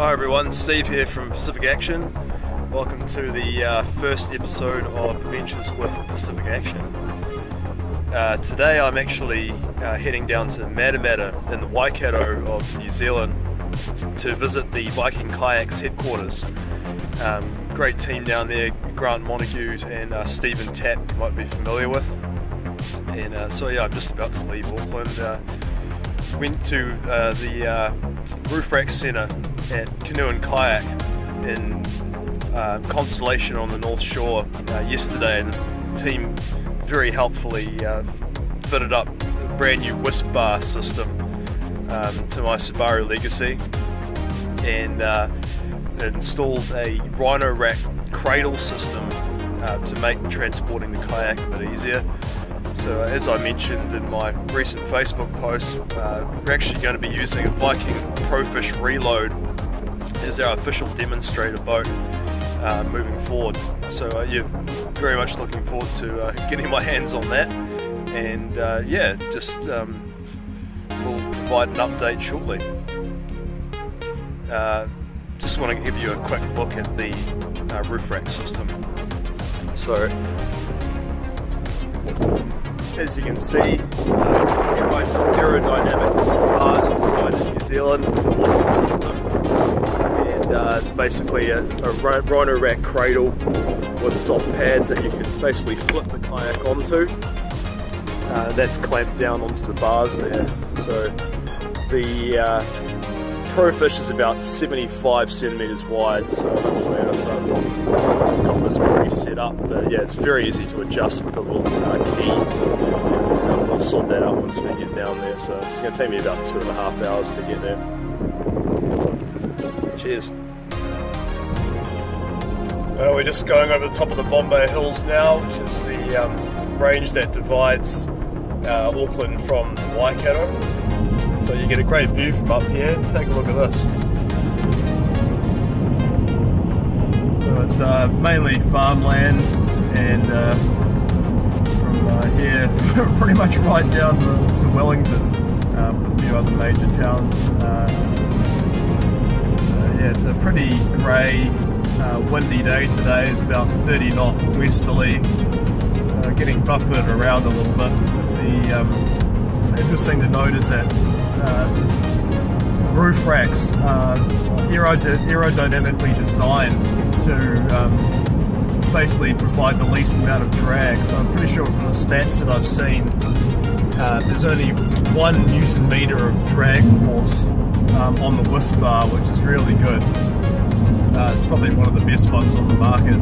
Hi everyone, Steve here from Pacific Action. Welcome to the uh, first episode of Adventures with Pacific Action. Uh, today I'm actually uh, heading down to Matamata in the Waikato of New Zealand to visit the Viking Kayaks headquarters. Um, great team down there, Grant Montague and uh, Stephen Tapp, you might be familiar with. And uh, so yeah, I'm just about to leave Auckland. Uh, went to the Roof Rack Centre at Canoe and Kayak in uh, Constellation on the North Shore uh, yesterday, and the team very helpfully uh, fitted up a brand new Whispbar system um, to my Subaru Legacy and uh, installed a Rhino Rack cradle system uh, to make transporting the kayak a bit easier. So as I mentioned in my recent Facebook post, uh, we're actually going to be using a Viking Profish Reload as our official demonstrator boat uh, moving forward. So uh, yeah, very much looking forward to uh, getting my hands on that. And uh, yeah, just um, we'll provide an update shortly. Uh, just want to give you a quick look at the uh, roof rack system. So as you can see, uh, aerodynamic bars designed in New Zealand, system uh, it's basically a, a rhino rack cradle with soft pads that you can basically flip the kayak onto. Uh, that's clamped down onto the bars there. So the uh, Profish is about 75 centimeters wide, so hopefully I've got this pretty set up. But yeah, it's very easy to adjust with a little uh, key. we'll sort that out once we get down there. So it's going to take me about two and a half hours to get there. Cheers. Well, we're just going over the top of the Bombay Hills now, which is the um, range that divides uh, Auckland from Waikato. So you get a great view from up here. Take a look at this. So it's uh, mainly farmland and uh, from uh, here pretty much right down to, to Wellington, um, a few other major towns. Uh, yeah, it's a pretty grey uh, windy day today, it's about 30 knot westerly, uh, getting buffered around a little bit. The um, interesting to note is that uh, roof racks are aerodynamically designed to um, basically provide the least amount of drag. So I'm pretty sure from the stats that I've seen, uh, there's only one newton meter of drag force um, on the Whispbar, which is really good. Uh, it's probably one of the best ones on the market.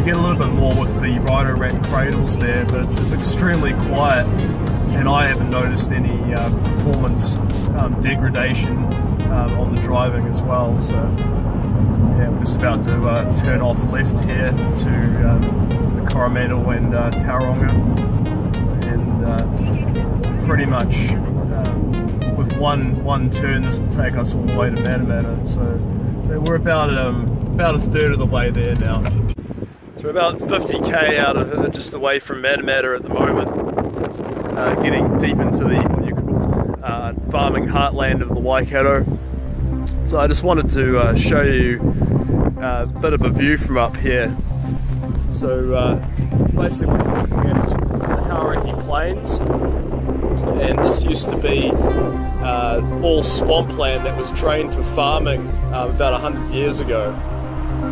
You, get a little bit more with the Rhino Rack cradles there, but it's, it's extremely quiet and I haven't noticed any uh, performance um, degradation um, on the driving as well. So yeah, we're just about to uh, turn off left here to um, the Coromandel and uh, Tauranga and uh, pretty much with one one turn this will take us all the way to Matamata. So, so we're about um, about a third of the way there now. So we're about 50k out of uh, just away from Matamata at the moment, uh, getting deep into the uh, farming heartland of the Waikato. So I just wanted to uh, show you uh, a bit of a view from up here. So uh, basically what we're looking at is the Hauraki Plains and this used to be all swampland that was drained for farming about 100 years ago.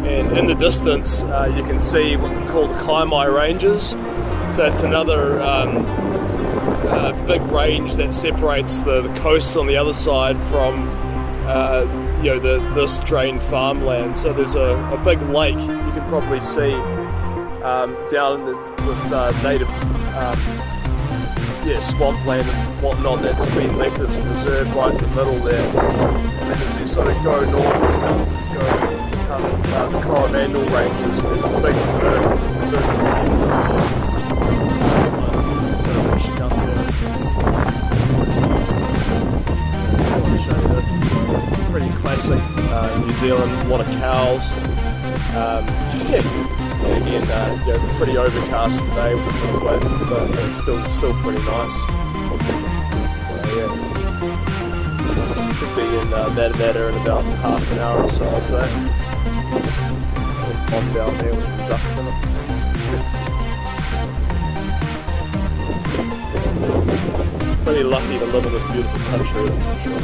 And in the distance, uh, you can see what they call the Kaimai Ranges. So that's another um, uh, big range that separates the, the, coast on the other side from uh, you know the, this drained farmland. So there's a, a big lake you can probably see um, down in the, with uh, native um, yeah, swampland and whatnot that's been left as a reserve right in the middle there. And then as you sort of go north, the mountains go a big pretty classic uh, New Zealand, a lot of cows. Um, yeah, again, uh, pretty overcast today but it's still still pretty nice. So yeah. Should be in uh, Matamata in about half an hour or so, I'd say. Down there with some ducks in it. Pretty lucky to live in this beautiful country, that's for sure.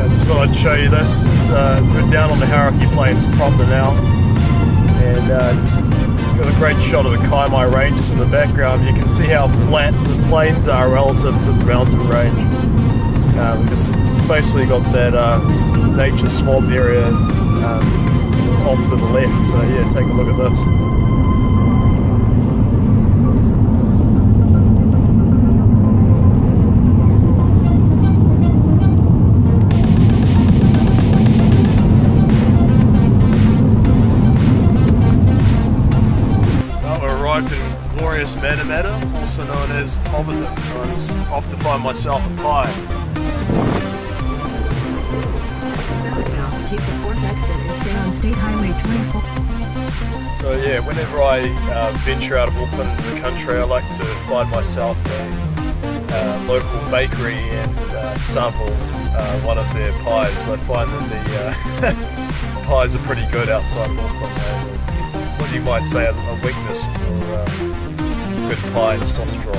I just thought I'd show you this. It's, uh, we're down on the Hauraki Plains proper now, and uh, just got a great shot of the Kaimai Ranges in the background. You can see how flat the plains are relative to the mountain range. Uh, we just basically got that uh, nature swamp area um, off to the left. So yeah, take a look at this. We're arrived in glorious Matamata, also known as Hobbiton. I off to find myself a pie. Take the fourth exit and stay on State Highway 24. So yeah, whenever I uh, venture out of Auckland into the country, I like to find myself a uh, local bakery and uh, sample uh, one of their pies. I find that the uh, pies are pretty good outside of Auckland. What you might say a, weakness for uh, good pie and sausage roll.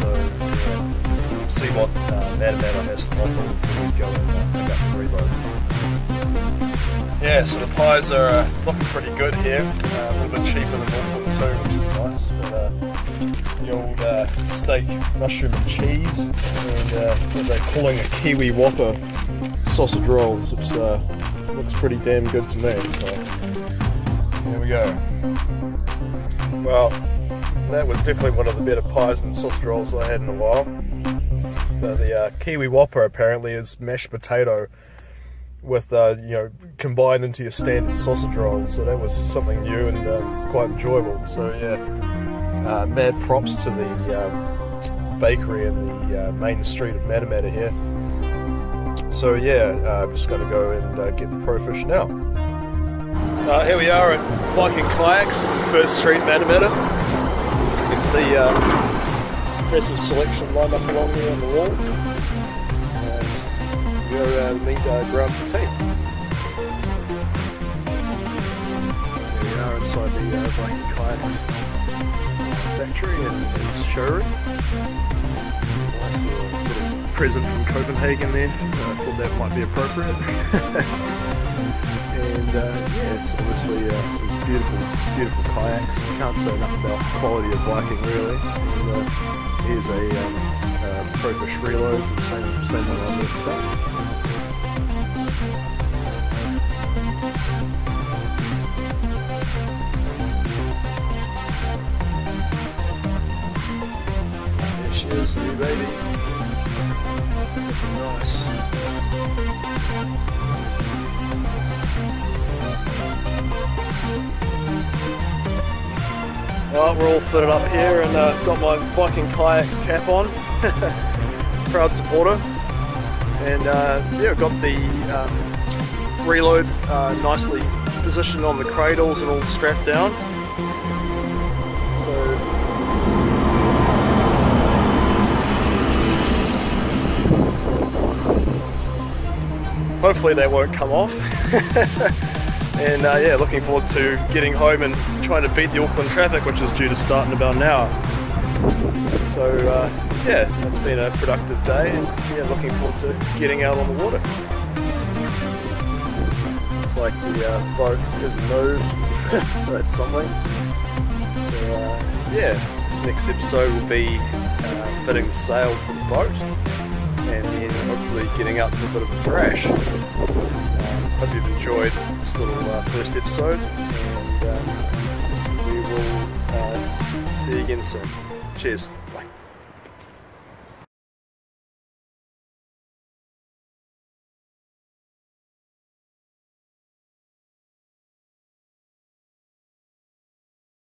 So yeah, see what uh, Matamata has to offer go and uh, pick up the reload. Yeah, so the pies are uh, looking pretty good here. Uh, a little bit cheaper than Auckland too, which is nice. But uh, the old uh, steak, mushroom and cheese, and uh, what they're calling a Kiwi Whopper sausage rolls, which uh, looks pretty damn good to me. So here we go. Well, that was definitely one of the better pies and sausage rolls I had in a while. So the Kiwi Whopper apparently is mashed potato with uh, you know combined into your standard sausage roll. So that was something new and um, quite enjoyable. So yeah, uh, mad props to the um, bakery in the uh, main street of Matamata here. So yeah, uh, I'm just going to go and uh, get the Profish now. here we are at Viking Kayaks, First Street, Matamata As you can see uh, impressive selection lined up along here on the wall we go around and meet uh, Team. We are inside the uh, Viking Kayaks factory and, and showroom. Nice little present from Copenhagen there. I thought that might be appropriate. and uh, yeah, it's obviously uh, some beautiful, beautiful kayaks. Can't say enough about the quality of Viking really. And, uh, here's a um, uh, Profish reload, the same, same one on there new baby. Nice. Well, we're all fitted up here and uh, got my Viking Kayaks cap on. Proud supporter. And uh, yeah, got the um, reload uh, nicely positioned on the cradles and all strapped down. Hopefully they won't come off. and uh, yeah, looking forward to getting home and trying to beat the Auckland traffic, which is due to start in about an hour. So uh, yeah, it's been a productive day, and yeah, looking forward to getting out on the water. It's like the uh, boat isn't moved, that's something. So uh, yeah, next episode will be uh, fitting the sail to the boat, and then hopefully getting out to a bit of a thrash. Um, hope you've enjoyed this little uh, first episode, and um, we will uh, see you again soon. Cheers.